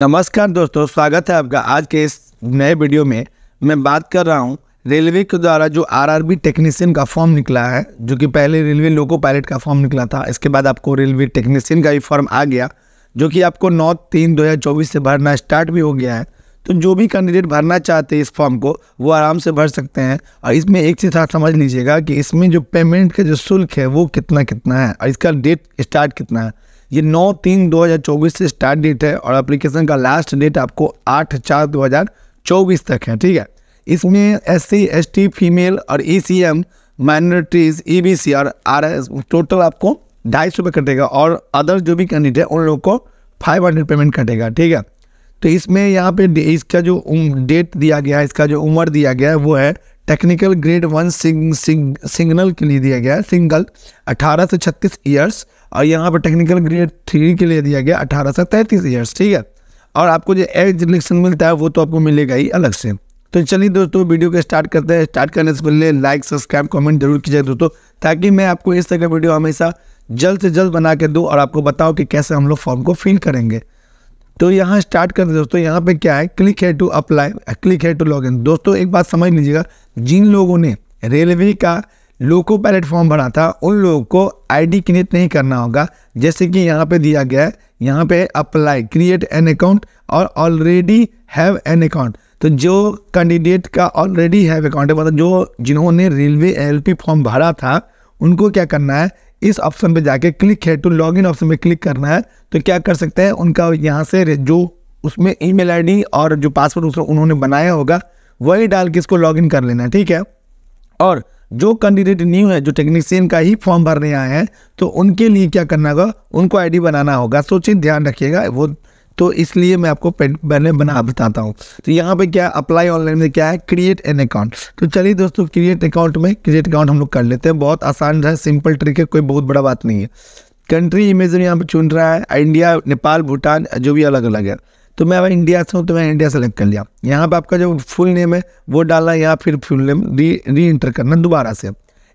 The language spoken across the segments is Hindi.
नमस्कार दोस्तों, स्वागत है आपका आज के इस नए वीडियो में। मैं बात कर रहा हूँ रेलवे के द्वारा जो आरआरबी टेक्नीशियन का फॉर्म निकला है, जो कि पहले रेलवे लोको पायलट का फॉर्म निकला था, इसके बाद आपको रेलवे टेक्नीशियन का भी फॉर्म आ गया, जो कि आपको नौ तीन दो हज़ार चौबीस से भरना स्टार्ट भी हो गया है। तो जो भी कैंडिडेट भरना चाहते हैं इस फॉर्म को, वो आराम से भर सकते हैं। और इसमें एक चीज़ आप समझ लीजिएगा कि इसमें जो पेमेंट का जो शुल्क है, वो कितना कितना है, और इसका डेट स्टार्ट कितना है। ये नौ तीन दो हज़ार चौबीस से स्टार्ट डेट है और एप्लीकेशन का लास्ट डेट आपको आठ चार दो हज़ार चौबीस तक है, ठीक है? इसमें S C S T female और E C M minorities E B C और आर एस टोटल आपको ढाई सौ रुपये कटेगा और अदर जो भी कैंडिडेट है, उन लोगों को फाइव हंड्रेड पेमेंट कटेगा, ठीक है? तो इसमें यहाँ पे इसका जो डेट दिया गया है, इसका जो उम्र दिया गया है, वो है technical grade one sing, sing, signal के लिए दिया गया है सिंगल 18 से 36 ईयर्स और यहाँ पर टेक्निकल ग्रेड थ्री के लिए दिया गया 18 से 33 ईयर्स ठीक है? और आपको जो एज रिलेक्शन मिलता है वो तो आपको मिलेगा ही अलग से। तो चलिए दोस्तों वीडियो को स्टार्ट करते हैं। स्टार्ट करने से पहले लाइक सब्सक्राइब कमेंट ज़रूर कीजिए दोस्तों ताकि मैं आपको इस तरह का वीडियो हमेशा जल्द से जल्द बना के दूँ और आपको बताओ कि कैसे हम लोग फॉर्म को फिल करेंगे। तो यहाँ स्टार्ट करते दोस्तों यहाँ पे क्या है? Click here to apply click here to log in दोस्तों एक बात समझ लीजिएगा जिन लोगों ने रेलवे का लोको पैलेट फॉर्म भरा था, उन लोगों को आईडी क्रिएट नहीं करना होगा। जैसे कि यहाँ पे दिया गया है, यहाँ पे अप्लाई क्रिएट एन अकाउंट और ऑलरेडी हैव एन अकाउंट तो जो कैंडिडेट का ऑलरेडी हैव अकाउंट है मतलब जो जिन्होंने रेलवे एलपी फॉर्म भरा था, उनको क्या करना है? इस ऑप्शन पे जाके click here to login option पे क्लिक करना है। तो क्या कर सकते हैं? उनका यहाँ से जो उसमें ईमेल आईडी और जो पासवर्ड उन्होंने बनाया होगा वही डाल के इसको लॉगिन कर लेना, ठीक है? और जो कैंडिडेट न्यू है, जो टेक्नीशियन का ही फॉर्म भरने आए हैं तो उनके लिए क्या करना होगा? उनको आईडी बनाना होगा। सोचिए ध्यान रखिएगा, वो तो इसलिए मैं आपको पहले बना, बताता हूँ। तो यहाँ पे क्या अप्लाई ऑनलाइन में क्या है? क्रिएट एन अकाउंट तो चलिए दोस्तों क्रिएट अकाउंट में क्रिएट अकाउंट हम लोग कर लेते हैं। बहुत आसान है सिंपल ट्रिक है, कोई बहुत बड़ा बात नहीं है। कंट्री इमेज यहाँ पे चुन रहा है इंडिया नेपाल भूटान जो भी अलग अलग है। तो मैं अगर इंडिया से हूँ तो मैं इंडिया सेलेक्ट कर लिया। यहाँ पे आपका जो फुल नेम है, वो डालना या फिर फुल नेम री री इंटर करना दोबारा से।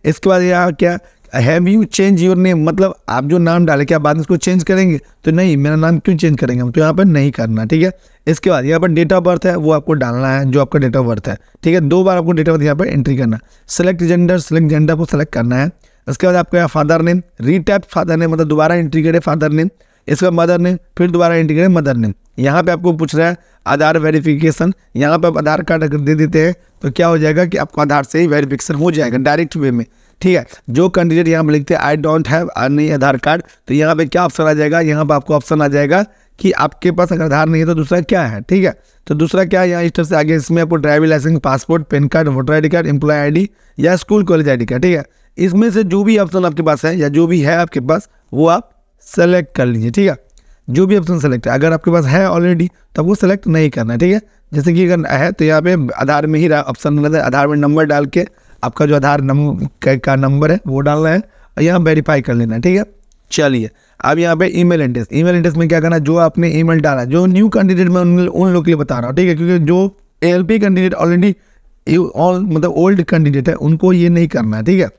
इसके बाद यहाँ क्या have you change your name मतलब आप जो नाम डाले, क्या बाद में इसको चेंज करेंगे? तो नहीं, मेरा नाम क्यों चेंज करेंगे हम? तो यहाँ पर नहीं करना, ठीक है? इसके बाद यहाँ पर डेट ऑफ़ बर्थ है, वो आपको डालना है, जो आपका डेट ऑफ़ बर्थ है, ठीक है? दो बार आपको डेट ऑफ़ बर्थ यहाँ पर एंट्री करना है। सेलेक्ट जेंडर सेलेक्ट जेंडर को सेलेक्ट करना है। उसके बाद आपको यहाँ father name retype father name मतलब दोबारा एंट्री करे फादर नेम इसका मदर नेम, फिर दोबारा करें, मदर नेम। यहाँ पे आपको पूछ रहा है, आधार वेरिफिकेशन यहाँ पे आप आधार कार्ड अगर दे देते हैं तो क्या हो जाएगा कि आपको आधार से ही वेरिफिकेशन हो जाएगा डायरेक्ट वे में। ठीक है? जो कैंडिडेट यहाँ पर लिखते हैं आई डोंट हैव नहीं आधार कार्ड तो यहाँ पे क्या ऑप्शन आ जाएगा? यहाँ पे आपको ऑप्शन आ जाएगा कि आपके पास अगर आधार नहीं है तो दूसरा क्या है? ठीक है? तो दूसरा क्या है? यहाँ इस तरह से आगे इसमें आपको driving licence passport PAN card voter ID card employee या स्कूल कॉलेज आई कार्ड ठीक है? इसमें से जो भी ऑप्शन आपके पास है या जो भी है आपके पास, वो आप सेलेक्ट कर लीजिए ठीक है? जो भी ऑप्शन सेलेक्ट है अगर आपके पास है ऑलरेडी तब वो सेलेक्ट नहीं करना है ठीक है? जैसे कि अगर है तो यहाँ पे आधार में ही ऑप्शन मिलता है आधार में नंबर डाल के आपका जो आधार नंबर का नंबर है वो डालना है और यहाँ वेरीफाई कर लेना है ठीक है? चलिए अब यहाँ पे ईमेल एड्रेस ईमेल एड्रेस में क्या करना जो आपने ईमेल डाला जो न्यू कैंडिडेट में उन, उन लोग के लिए बता रहा हूँ ठीक है? क्योंकि जो ए कैंडिडेट ऑलरेडी ऑल मतलब ओल्ड कैंडिडेट है उनको ये नहीं करना है ठीक है?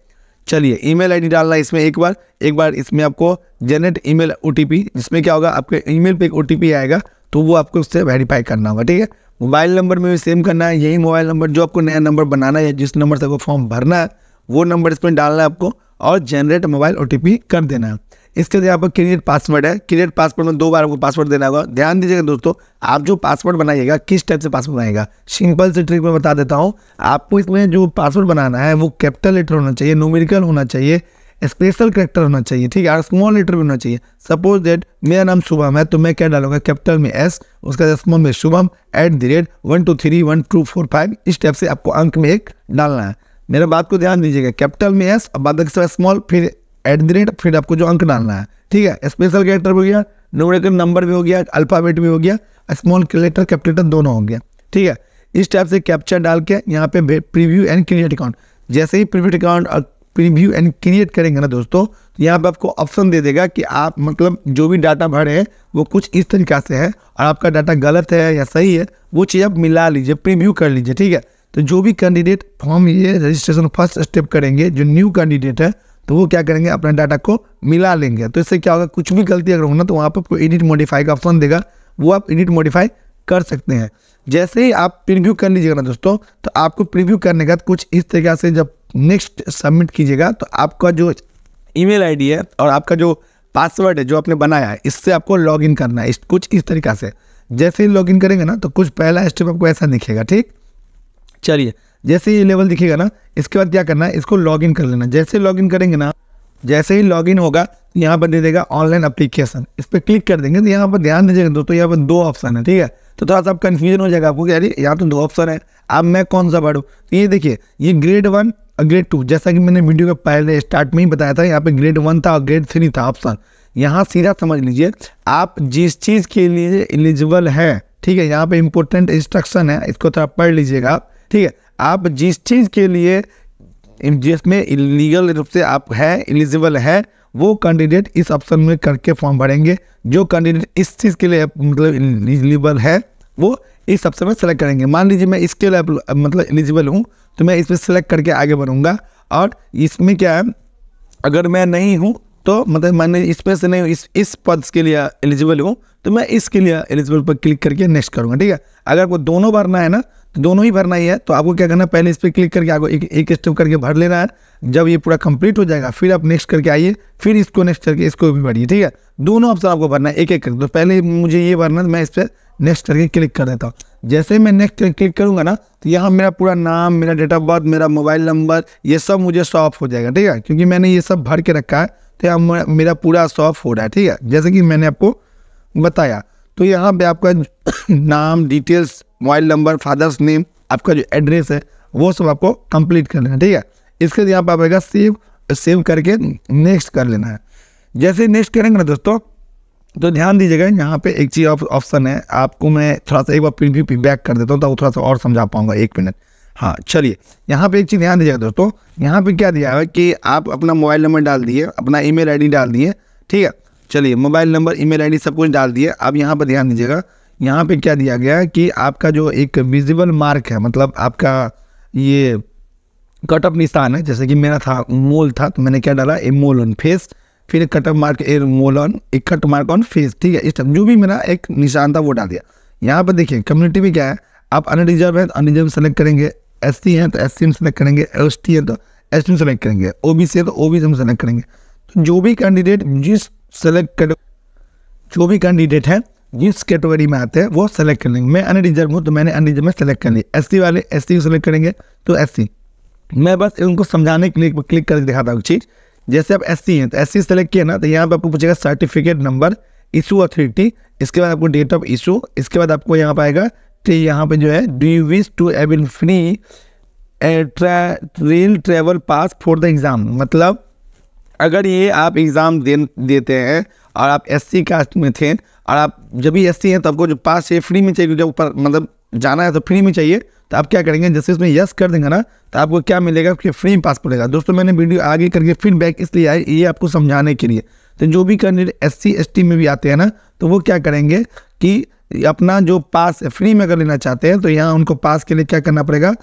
चलिए, ईमेल आईडी डालना इसमें एक बार। एक बार इसमें आपको जनरेट ईमेल ओटीपी जिसमें क्या होगा, आपके ईमेल पे एक ओटीपी आएगा तो वो आपको उससे वेरीफाई करना होगा, ठीक है? मोबाइल नंबर में भी सेम करना है, यही मोबाइल नंबर जो आपको नया नंबर बनाना है, जिस नंबर से आपको फॉर्म भरना है, वो नंबर इसमें डालना है आपको और जनरेट मोबाइल ओटीपी कर देना है। इसके लिए आपका क्रिएट पासवर्ड है। क्रिएट पासवर्ड में दो बार आपको पासवर्ड देना होगा। ध्यान दीजिएगा दोस्तों, आप जो पासवर्ड बनाइएगा, किस टाइप से पासवर्ड बनाएगा सिंपल से ट्रिक में बता देता हूँ। आपको इसमें जो पासवर्ड बनाना है, वो कैपिटल लेटर होना चाहिए न्यूमेरिकल होना चाहिए स्पेशल करेक्टर होना चाहिए, ठीक है? स्मॉल लेटर भी होना चाहिए। सपोज़ दैट मेरा नाम शुभम है तो मैं क्या डालूँगा? कैपिटल में एस उसका स्मॉल में Shubham at the rate one two three one two four five इस टाइप से आपको अंक में एक डालना है। मेरे बात को ध्यान दीजिएगा। कैपिटल में एस और बाद स्मॉल फिर एट द रेट फिर आपको जो अंक डालना है, ठीक है? स्पेशल कैरेक्टर भी हो गया न्यूमेरिकल नंबर भी हो गया अल्फ़ाबेट भी हो गया स्मॉल कैरेक्टर कैपिटल दोनों हो गया, ठीक है? इस टाइप से कैप्चर डाल के यहाँ पे प्रीव्यू एंड क्रिएट अकाउंट जैसे ही प्रीव्यू अकाउंट और प्रीव्यू एंड क्रिएट करेंगे ना दोस्तों तो यहाँ पे आपको ऑप्शन दे देगा कि आप मतलब जो भी डाटा भरे हैं, वो कुछ इस तरीका से है, और आपका डाटा गलत है या सही है, वो चीज़ आप मिला लीजिए प्रीव्यू कर लीजिए, ठीक है? तो जो भी कैंडिडेट फॉर्म ये रजिस्ट्रेशन फ़र्स्ट स्टेप करेंगे, जो न्यू कैंडिडेट है तो वो क्या करेंगे? अपने डाटा को मिला लेंगे। तो इससे क्या होगा? कुछ भी गलती अगर होना तो वहाँ पर आपको एडिट मॉडिफाई का ऑप्शन देगा। वो आप एडिट मॉडिफाई कर सकते हैं। जैसे ही आप प्रीव्यू कर लीजिएगा ना दोस्तों तो आपको प्रीव्यू करने के कुछ इस तरीके से जब नेक्स्ट सबमिट कीजिएगा तो आपका जो ईमेल आईडी है और आपका जो पासवर्ड है जो आपने बनाया है, इससे आपको लॉगिन करना है। कुछ इस तरीका से। जैसे ही लॉगिन करेंगे ना तो कुछ पहला स्टेप आपको ऐसा दिखेगा, ठीक? चलिए जैसे ही लेवल दिखेगा ना, इसके बाद क्या करना है, इसको लॉगिन कर लेना। जैसे लॉगिन करेंगे ना, जैसे ही लॉगिन होगा यहाँ पर दे देगा ऑनलाइन अप्लीकेशन इस पर क्लिक कर देंगे तो यहाँ पर ध्यान दीजिएगा दोस्तों, यहाँ पर दो ऑप्शन है, ठीक है? तो थोड़ा सा कन्फ्यूज़न हो जाएगा आपको कि यहाँ तो दो ऑप्शन है, अब मैं कौन सा पढ़ूँ? तो ये देखिए, ये ग्रेड वन और ग्रेड टू जैसा कि मैंने वीडियो के पहले स्टार्ट में ही बताया था, यहाँ पे ग्रेड वन था और ग्रेड थ्री था ऑप्शन यहाँ सीधा समझ लीजिए, आप जिस चीज़ के लिए एलिजिबल है, ठीक है, यहाँ पे इंपॉर्टेंट इंस्ट्रक्शन है, इसको थोड़ा पढ़ लीजिएगा ठीक है? आप जिस चीज़ के लिए जिसमें लीगल रूप से आप है एलिजिबल है, वो कैंडिडेट इस ऑप्शन में करके फॉर्म भरेंगे। जो कैंडिडेट इस चीज़ के लिए मतलब एलिजिबल है, वो इस ऑप्शन में सेलेक्ट करेंगे। मान लीजिए मैं इसके लिए मतलब एलिजिबल हूँ तो मैं इसमें सेलेक्ट करके आगे बढ़ूँगा। और इसमें क्या है, अगर मैं नहीं हूँ तो मतलब मैंने इस पर से नहीं इस इस पद के लिए एलिजिबल हूँ तो मैं इसके लिए एलिजिबल पर क्लिक करके नेक्स्ट करूँगा, ठीक है? अगर आपको दोनों भरना है ना दोनों ही भरना ही है। तो आपको क्या करना है? पहले इस पर क्लिक करके आपको एक एक स्टेप करके भर लेना है। जब ये पूरा कंप्लीट हो जाएगा, फिर आप नेक्स्ट करके आइए, फिर इसको नेक्स्ट करके इसको भी भरिए, ठीक है? दोनों ऑप्शन आपको भरना है एक एक करके। तो पहले मुझे ये भरना मैं इस पर नेक्स्ट करके क्लिक कर देता हूँ। जैसे मैं नेक्स्ट क्लिक करूँगा ना तो यहाँ मेरा पूरा नाम, मेरा डेट ऑफ़ बर्थ मेरा मोबाइल नंबर ये सब मुझे ऑफ़ हो जाएगा, ठीक है? क्योंकि मैंने ये सब भर के रखा है तो यहाँ मेरा पूरा ऑफ़ हो रहा है, ठीक है? जैसे कि मैंने आपको बताया। तो यहाँ पे आपका नाम details mobile number father's name आपका जो एड्रेस है, वो सब आपको कंप्लीट कर लेना ठीक है? इसके यहाँ पर आएगा सेव सेव करके नेक्स्ट कर लेना है। जैसे नेक्स्ट करेंगे ना दोस्तों तो ध्यान दीजिएगा, यहाँ पे एक चीज़ ऑप्शन है, आपको मैं थोड़ा सा एक बार प्रीव्यू भी बैक कर देता हूँ तो थोड़ा सा और समझा पाऊँगा, एक मिनट हाँ चलिए, यहाँ पे एक चीज़ ध्यान दीजिएगा दोस्तों, यहाँ पे क्या दिया है कि आप अपना मोबाइल नंबर डाल दिए, अपना ईमेल आईडी डाल दिए, ठीक है? चलिए, मोबाइल नंबर, ईमेल आईडी सब कुछ डाल दिए। अब यहाँ पर ध्यान दीजिएगा, यहाँ पे क्या दिया गया है कि आपका जो एक विजिबल मार्क है मतलब आपका ये कट ऑफ़ निशान है, जैसे कि मेरा था मोल था तो मैंने क्या डाला? ए मोल ऑन फेस फिर cut off mark a mole on एक कट मार्क ऑन फेस ठीक है? इस टाइप जो भी मेरा एक निशान था, वो डाल दिया। यहाँ पर देखिए कम्युनिटी में क्या है? आप अनरिजर्व है तो अनरिजर्व सेलेक्ट करेंगे। एस सी है तो एस सी में सेलेक्ट करेंगे। एस टी है तो एस टी में सेलेक्ट करेंगे। ओ बी सी है तो ओ बी सी में सेलेक्ट करेंगे। तो जो भी कैंडिडेट जिस सेलेक्ट कर जो भी कैंडिडेट है, जिस कैटेगरी में आते हैं, वो सेलेक्ट कर लेंगे। मैं अनरिजर्व हूँ तो मैंने अनरिजर्व में सेलेक्ट कर लिया। एस वाले एस सी सेलेक्ट करेंगे तो एससी मैं बस उनको समझाने के लिए क्लिक करके दिखाता हूँ चीज़ जैसे आप एससी हैं तो एस सी सेलेक्ट किया ना तो यहाँ पर आपको पूछेगा सर्टिफिकेट नंबर इशू अथॉरिटी इसके बाद आपको डेट ऑफ़ इशू इसके बाद आपको यहाँ पर आएगा तो यहाँ पे जो है do you wish to avail free rail travel pass for the exam मतलब अगर ये आप एग्ज़ाम दे देते हैं और आप एस सी कास्ट में थे और आप जब भी एस सी हैं तो आपको जो पास है फ्री में चाहिए जब ऊपर मतलब जाना है तो फ्री में चाहिए तो आप क्या करेंगे, जैसे उसमें यस कर देंगे ना तो आपको क्या मिलेगा कि फ्री में पास पड़ेगा। दोस्तों, मैंने वीडियो आगे करके फीडबैक इसलिए आए, ये आपको समझाने के लिए। तो जो भी कैंडिडेट एस सी एस में भी आते हैं ना तो वो क्या करेंगे कि अपना जो पास फ्री में अगर लेना चाहते हैं तो यहाँ उनको पास के लिए क्या करना पड़ेगा,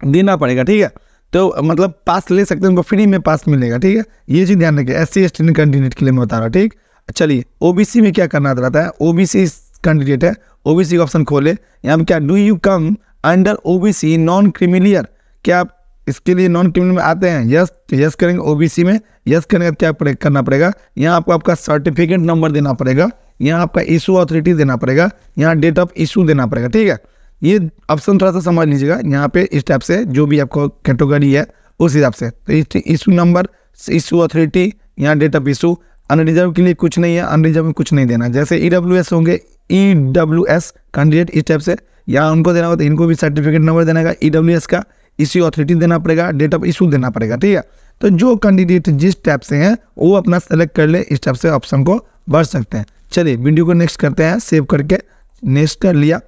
देना पड़ेगा, ठीक है? तो मतलब पास ले सकते हैं उनको फ्री में पास मिलेगा ठीक है? ये चीज़ ध्यान रखिए S C S T candidate के लिए मैं बता रहा हूँ ठीक? चलिए ओबीसी में क्या करना रहता है? ओबीसी कैंडिडेट है ओबीसी का ऑप्शन खोले। यहाँ पे क्या do you come under OBC non creamy layer क्या आप इसके लिए नॉन क्रिमिनल में आते हैं? यस यस करेंगे ओबीसी में। यस करेंगे क्या पड़े, करना पड़ेगा? यहाँ आपको आपका सर्टिफिकेट नंबर देना पड़ेगा। यहाँ आपका इशू अथॉरिटी देना पड़ेगा। यहाँ डेट ऑफ़ इशू देना पड़ेगा ठीक है? ये ऑप्शन थोड़ा सा समझ लीजिएगा। यहाँ पे इस टाइप से जो भी आपको कैटेगरी है, उस हिसाब से। तो इशू नंबर इशू अथॉरिटी यहाँ डेट ऑफ़ इशू अनरिजर्व के लिए कुछ नहीं है अनरिजर्व में कुछ नहीं देना। जैसे ई डब्ल्यू एस होंगे ई डब्ल्यू एस कैंडिडेट इस टाइप से। यहाँ उनको देना होगा तो इनको भी सर्टिफिकेट नंबर देना है ई डब्ल्यू एस का। इसी अथॉरिटी देना पड़ेगा डेट ऑफ़ इशू देना पड़ेगा, ठीक है? तो जो कैंडिडेट जिस टाइप से हैं, वो अपना सेलेक्ट कर ले, इस टाइप से ऑप्शन को बढ़ सकते हैं। चलिए वीडियो को नेक्स्ट करते हैं सेव करके नेक्स्ट कर लिया।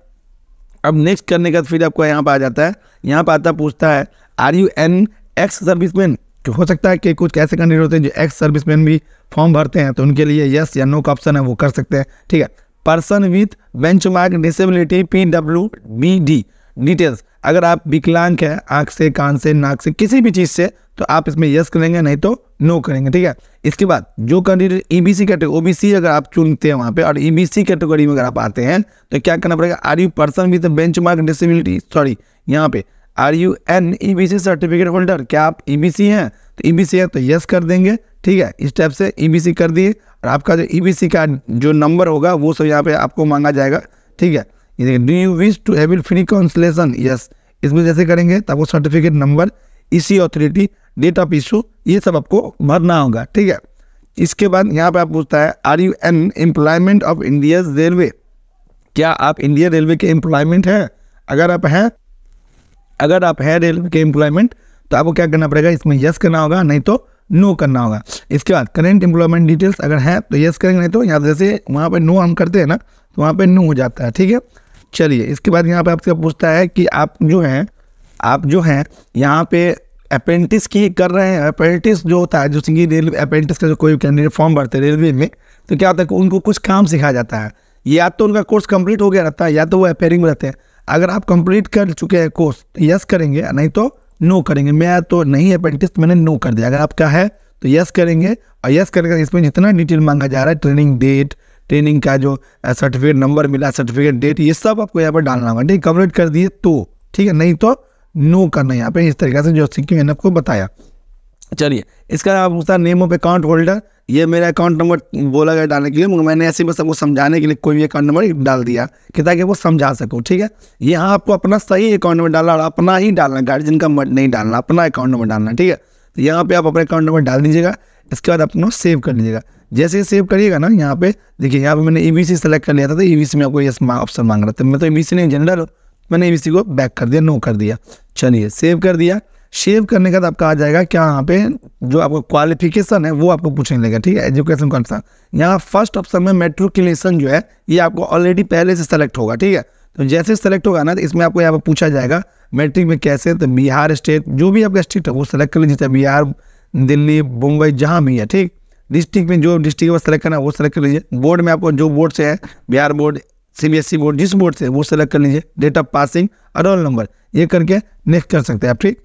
अब नेक्स्ट करने का फिर आपको यहाँ पर आ जाता है। यहाँ पर आता पूछता है are you an ex serviceman तो हो सकता है कि कुछ ऐसे कैंडिडेट होते हैं जो एक्स सर्विसमैन भी फॉर्म भरते हैं तो उनके लिए यस या नो का ऑप्शन है, वो कर सकते हैं। ठीक है? Person with benchmark disability P W B D details अगर आप विकलांग हैं, आँख से, कान से, नाक से, किसी भी चीज़ से तो आप इसमें यस करेंगे, नहीं तो नो करेंगे, ठीक है? इसके बाद जो कैंडिडेट ईबीसी कैटेगरी ओबीसी अगर आप चुनते हैं वहाँ पे, और ईबीसी कैटेगरी में अगर आप आते हैं तो क्या करना पड़ेगा? Are you person with benchmark disability sorry यहाँ पे are you an E B C certificate holder क्या आप ई बी सी हैं? तो ई बी सी है तो यस कर देंगे, ठीक है? इस टाइप से ई बी सी कर दिए, और आपका जो ई बी सी का जो नंबर होगा, वो सब यहाँ पे आपको मांगा जाएगा, ठीक है? ये देखिए do you wish to have free counselling yes इसमें जैसे करेंगे तो आपको सर्टिफिकेट नंबर इसी अथॉरिटी डेट ऑफ़ इशू, ये सब आपको भरना होगा, ठीक है? इसके बाद यहाँ पे आप पूछता है are you in employment of India railway क्या आप इंडिया रेलवे के एम्प्लॉयमेंट हैं? अगर आप हैं, अगर आप हैं रेलवे के एम्प्लॉयमेंट तो आपको क्या करना पड़ेगा? इसमें यस करना होगा, नहीं तो नो करना होगा। इसके बाद करेंट एम्प्लॉयमेंट डिटेल्स अगर है तो यस करेंगे, नहीं तो यहाँ जैसे वहाँ पर नो हम करते हैं ना तो वहाँ पर नो हो जाता है, ठीक है? चलिए, इसके बाद यहाँ पे आपसे पूछता है कि आप जो हैं, आप जो हैं, यहाँ पे अप्रेंटिस की कर रहे हैं। अप्रेंटिस जो होता है, जो सिंगी रेलवे अप्रेंटिस का जो कोई कैंडिडेट फॉर्म भरते हैं रेलवे में तो क्या होता है उनको कुछ काम सिखाया जाता है। या तो उनका कोर्स कंप्लीट हो गया रहता है, या तो वो अपेयरिंग में रहते हैं। अगर आप कंप्लीट कर चुके हैं कोर्स यस करेंगे, नहीं तो नो करेंगे। मैं तो नहीं अप्रेंटिस मैंने नो कर दिया। अगर आपका है तो यस करेंगे। और यस करेंगे इसमें जितना डिटेल मांगा जा रहा है ट्रेनिंग डेट ट्रेनिंग का जो सर्टिफिकेट नंबर मिला सर्टिफिकेट डेट ये सब आपको यहाँ पर डालना होगा। ठीक कंप्लीट कर दिए तो ठीक है? नहीं तो नो करना यहाँ पे, इस तरीके से जो सिक्की मैंने आपको बताया। चलिए, इसका आप उसका नेम ऑफ़ अकाउंट होल्डर ये मेरा अकाउंट नंबर बोला गया डालने के लिए, मगर मैंने ऐसे बस सबको समझाने के लिए कोई भी अकाउंट नंबर डाल दिया, कि ताकि वो समझा सको, ठीक है? यहाँ आपको अपना सही अकाउंट नंबर डालना, और अपना ही डालना गार्जियन का नहीं डालना, अपना अकाउंट नंबर डालना, ठीक है? तो यहाँ पे आप अपना अकाउंट नंबर डाल दीजिएगा, इसके बाद अपना सेव कर लीजिएगा। जैसे ही सेव करिएगा ना, यहाँ पे, देखिए, यहाँ पे मैंने ई e सेलेक्ट कर लिया था तो ई e में आपको ये ऑप्शन मांग रहा था। मैं तो ई बी सी नहीं जनरल मैंने ई को बैक कर दिया नो कर दिया। चलिए सेव कर दिया। सेव करने के बाद आपका आ जाएगा क्या यहाँ पे? जो आपको क्वालिफिकेशन है, वो आपको पूछने लगेगा, ठीक है? एजुकेशन कौन सा? यहाँ फ़र्स्ट ऑप्शन में मेट्रिकुलेशन जो है, ये आपको ऑलरेडी पहले से सेलेक्ट होगा, ठीक है? तो जैसे सेलेक्ट होगा ना तो इसमें आपको यहाँ पर पूछा जाएगा मैट्रिक में कैसे? तो बिहार स्टेट जो भी आपका स्टेट है, वो सेलेक्ट कर लीजिए बिहार, दिल्ली, मुंबई, जहाँ भी है, ठीक? डिस्ट्रिक्ट में जो डिस्ट्रिक्ट सेलेक्ट करना है, वो सेलेक्ट कर लीजिए। बोर्ड में आपको जो बोर्ड से है, बिहार बोर्ड सी बोर्ड जिस बोर्ड से वो सेलेक्ट कर लीजिए डेट ऑफ़ पासिंग और रोल नंबर ये करके नेक्स्ट कर सकते हैं। आप ठीक,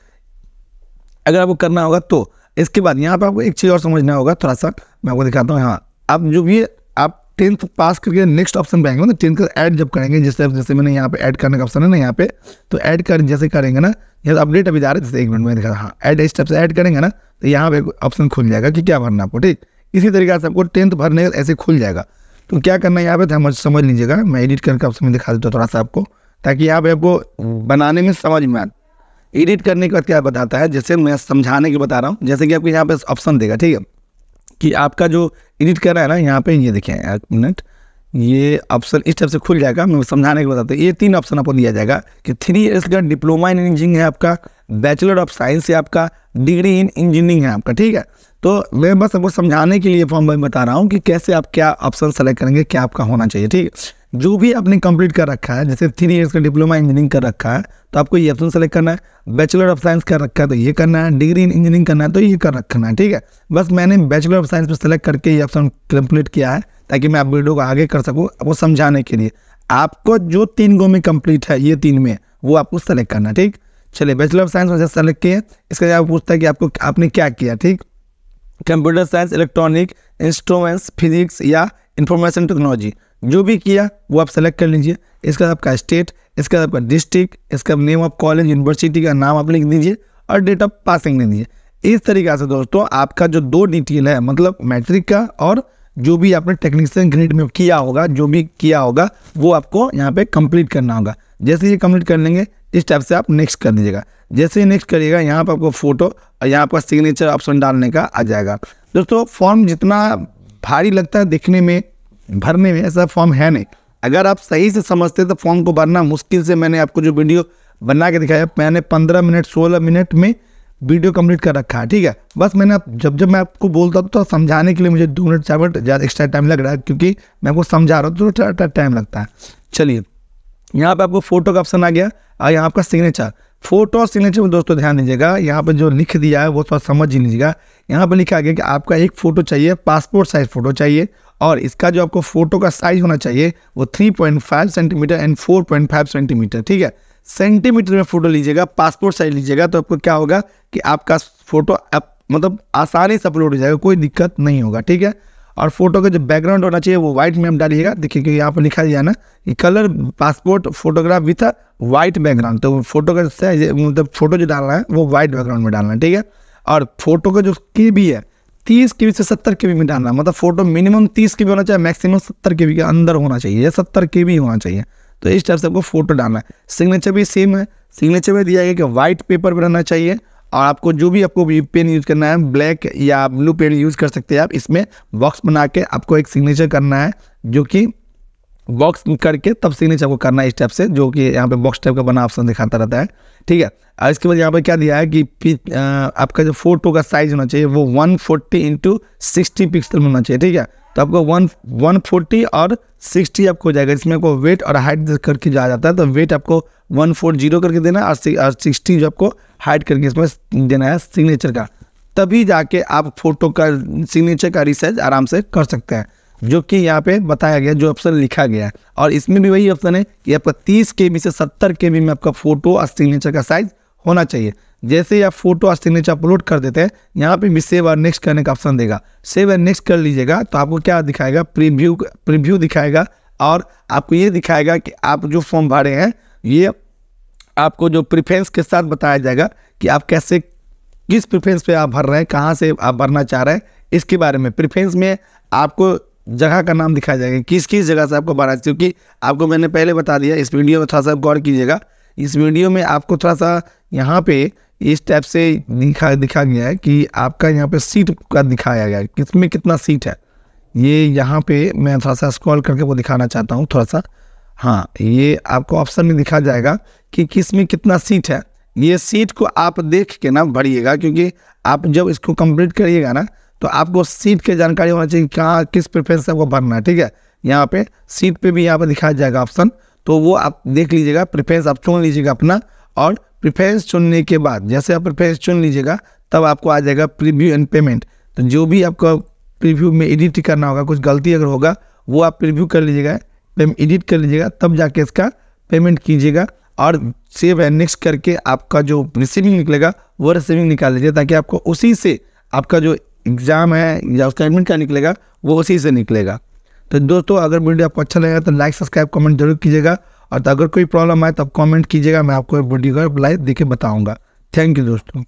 अगर आपको करना होगा तो इसके बाद यहाँ पर आपको एक चीज़ और समझना होगा थोड़ा सा मैं आपको दिखाता हूँ। हाँ आप जो भी, आप टेंथ पास करके नेक्स्ट ऑप्शन पे आएँगे ना टेंथ का ऐड जब करेंगे, जैसे जैसे मैंने यहाँ पे ऐड करने का ऑप्शन है ना यहाँ पे तो ऐड कर, जैसे करेंगे ना ये अपडेट अभी जा रहे जैसे एक मिनट में दिखा हाँ। ऐड इस टाइप से ऐड करेंगे ना तो यहाँ पे ऑप्शन खुल जाएगा कि क्या भरना आपको, ठीक? इसी तरीके से आपको टेंथ भरने ऐसे खुल जाएगा। तो क्या करना है यहाँ पे? समझ समझ लीजिएगा। मैं एडिट करके में दिखा देता हूँ थोड़ा सा आपको, ताकि यहाँ पे आपको बनाने में समझ में आए। एडिट करने के बाद क्या बताता है? जैसे मैं समझाने के बता रहा हूँ, जैसे कि आपको यहाँ पे ऑप्शन देगा, ठीक है? कि आपका जो एडिट कर रहा है ना, यहाँ पे ये देखें, एक मिनट ये ऑप्शन इस टाइप से खुल जाएगा, मैं समझाने के बताता हूँ। ये तीन ऑप्शन आपको दिया जाएगा कि थ्री ईयर्स का डिप्लोमा इन इंजीनियरिंग है आपका बैचलर ऑफ़ साइंस है आपका डिग्री इन इंजीनियरिंग है आपका, ठीक है? तो मैं बस आपको समझाने के लिए फॉर्म बता रहा हूँ कि कैसे आप क्या ऑप्शन सेलेक्ट करेंगे, क्या आपका होना चाहिए, ठीक? है जो भी आपने कंप्लीट कर रखा है, जैसे थ्री इयर्स का डिप्लोमा इंजीनियरिंग कर रखा है तो आपको ये ऑप्शन सेलेक्ट करना है। बैचलर ऑफ़ साइंस कर रखा है तो ये करना है। डिग्री इन इंजीनियरिंग करना है तो ये कर रखना है, ठीक है? बस मैंने बैचलर ऑफ़ साइंस पर सेलेक्ट करके ये ऑप्शन कंप्लीट किया है, ताकि मैं आप वीडियो को आगे कर सकूँ आपको समझाने के लिए। आपको जो तीन गो में कंप्लीट है, ये तीन में, वो आपको सेलेक्ट करना है, ठीक? चलिए बैचलर ऑफ़ साइंस में सेलेक्ट किए, इसका जवाब पूछता है कि आपको आपने क्या किया, ठीक? Computer science, electronic instruments, physics या इंफॉर्मेशन टेक्नोलॉजी, जो भी किया, वो आप सेलेक्ट कर लीजिए। इसका आपका स्टेट इसका आपका डिस्ट्रिक्ट इसका नेम ऑफ़ कॉलेज यूनिवर्सिटी का नाम आप लिख दीजिए और डेट ऑफ़ पासिंग लिख दीजिए इस तरीके से दोस्तों, आपका जो दो डिटेल है मतलब मैट्रिक का और जो भी आपने टेक्नीशियन ग्रेड में किया होगा, जो भी किया होगा, वो आपको यहाँ पे कंप्लीट करना होगा। जैसे ये कंप्लीट कर लेंगे, इस टाइप से आप नेक्स्ट कर दीजिएगा। जैसे ही नेक्स्ट करिएगा, यहाँ पर आपको फ़ोटो और यहाँ पर सिग्नेचर ऑप्शन डालने का आ जाएगा। दोस्तों फॉर्म जितना भारी लगता है देखने में, भरने में, ऐसा फॉर्म है नहीं। अगर आप सही से समझते तो फॉर्म को भरना मुश्किल से मैंने आपको जो वीडियो बना के दिखाया, मैंने पंद्रह मिनट, सोलह मिनट में वीडियो कंप्लीट कर रखा है, ठीक है? बस मैंने जब जब मैं आपको बोलता हूँ तो समझाने के लिए मुझे दो मिनट, चार मिनट ज़्यादा एक्स्ट्रा टाइम लग रहा है, क्योंकि मैं आपको समझा रहा हूँ तो थोड़ा टाइम लगता है। चलिए, यहाँ पे आपको फ़ोटो का ऑप्शन आ गया, और यहाँ आपका सिग्नेचर फ़ोटो सिग्नेचर में दोस्तों ध्यान दीजिएगा, यहाँ पर जो लिख दिया है वो थोड़ा समझ ही लीजिएगा। यहाँ पर लिखा गया कि आपका एक फ़ोटो चाहिए पासपोर्ट साइज़ फ़ोटो चाहिए और इसका जो आपको फ़ोटो का साइज़ होना चाहिए वो 3.5 सेंटीमीटर एंड 4.5 सेंटीमीटर ठीक है? सेंटीमीटर में फ़ोटो लीजिएगा पासपोर्ट साइज़ लीजिएगा तो आपको क्या होगा कि आपका फ़ोटो आप मतलब आसानी से अपलोड हो जाएगा, कोई दिक्कत नहीं होगा, ठीक है? और फ़ोटो का जो बैकग्राउंड होना चाहिए, वो व्हाइट में हम डालिएगा। देखिए कि यहाँ पर लिखा दिया ना कि colour passport photograph with a white background तो फ़ोटो का साइज़ मतलब फ़ोटो जो डालना है, वो व्हाइट बैकग्राउंड में डालना है, ठीक है? और फ़ोटो का जो के बी है, तीस के बी से सत्तर के बी में डालना मतलब फ़ोटो मिनिमम तीस के बी होना चाहिए मैक्सिमम सत्तर के बी के अंदर होना चाहिए, या सत्तर के बी होना चाहिए। तो इस टाइप से आपको फ़ोटो डालना है। सिग्नेचर भी सेम है। सिग्नेचर में दिया गया कि व्हाइट पेपर पर रहना चाहिए। और आपको जो भी आपको पेन यूज़ करना है ब्लैक या ब्लू पेन यूज़ कर सकते हैं आप। इसमें बॉक्स बना के आपको एक सिग्नेचर करना है, जो कि बॉक्स करके तब सिग्नेचर आपको करना है इस टाइप से, जो कि यहाँ पे बॉक्स टाइप का बना ऑप्शन दिखाता रहता है। ठीक है? और इसके बाद यहाँ पे क्या दिया है कि आपका जो फ़ोटो का साइज़ होना चाहिए, वो 140 फोर्टी इंटू सिक्सटी पिक्सल में होना चाहिए। ठीक है? तो आपको वन वन फोर्टी और सिक्सटी आपको हो जाएगा। इसमें आपको वेट और हाइट करके जा जाता है तो वेट आपको वन फोर ज़ीरो करके देना और सिक्सटी जो आपको हाइट करके इसमें देना है सिग्नेचर का। तभी जाके आप फ़ोटो का सिग्नेचर का रिसर्च आराम से कर सकते हैं, जो कि यहाँ पे बताया गया, जो ऑप्शन लिखा गया है। और इसमें भी वही ऑप्शन है कि आपका तीस के से सत्तर के में आपका फ़ोटो और सिग्नेचर का साइज़ होना चाहिए। जैसे ही आप फ़ोटो और सिग्नेचर अपलोड कर देते हैं, यहाँ पे भी सेव और नेक्स्ट करने का ऑप्शन देगा। सेव और नेक्स्ट कर लीजिएगा तो आपको क्या दिखाएगा? प्रीव्यू प्रीव्यू दिखाएगा और आपको ये दिखाएगा कि आप जो फॉर्म भरे हैं, ये आपको जो प्रिफ्रेंस के साथ बताया जाएगा कि आप कैसे, किस प्रिफ्रेंस पे आप भर रहे हैं, कहाँ से आप भरना चाह रहे हैं, इसके बारे में। प्रिफ्रेंस में आपको जगह का नाम दिखाया जाएगा, किस किस जगह से आपको भरना क्योंकि आपको मैंने पहले बता दिया, इस वीडियो में थोड़ा सा गौर कीजिएगा। इस वीडियो में आपको थोड़ा सा यहाँ पे इस टाइप से दिखा दिखा गया है कि आपका यहाँ पे सीट का दिखाया गया है। किसमें कितना सीट है? ये यहाँ पे मैं थोड़ा सा स्क्रॉल करके वो दिखाना चाहता हूँ, थोड़ा सा। हाँ ये आपको ऑप्शन में दिखा जाएगा कि किसमें कितना सीट है। ये सीट को आप देख के ना भरिएगा क्योंकि आप जब इसको कंप्लीट करिएगा ना तो आपको सीट की जानकारी होना चाहिए कहाँ, किस प्रेफरेंस से आपको भरना है, ठीक है? यहाँ पे सीट पे भी यहाँ पे दिखाया जाएगा ऑप्शन तो वो आप देख लीजिएगा प्रेफरेंस आप चुन लीजिएगा अपना, और प्रेफरेंस चुनने के बाद, जैसे आप प्रेफरेंस चुन लीजिएगा, तब आपको आ जाएगा प्रीव्यू एंड पेमेंट तो जो भी आपको प्रीव्यू में एडिट करना होगा, कुछ गलती अगर होगा, वो आप प्रीव्यू कर लीजिएगा एडिट कर लीजिएगा, तब जाके इसका पेमेंट कीजिएगा और सेव एंड नेक्स्ट करके आपका जो रिसीविंग निकलेगा, वो रिसीविंग निकाल लीजिए ताकि आपको उसी से आपका जो एग्ज़ाम है या उसका एडमिट क्या निकलेगा, वो उसी से निकलेगा। तो दोस्तों, अगर वीडियो आपको अच्छा लगेगा तो लाइक सब्सक्राइब कमेंट ज़रूर कीजिएगा और तो अगर कोई प्रॉब्लम आए तो आप कमेंट कीजिएगा, मैं आपको वीडियो का लाइव देखे बताऊँगा। थैंक यू दोस्तों।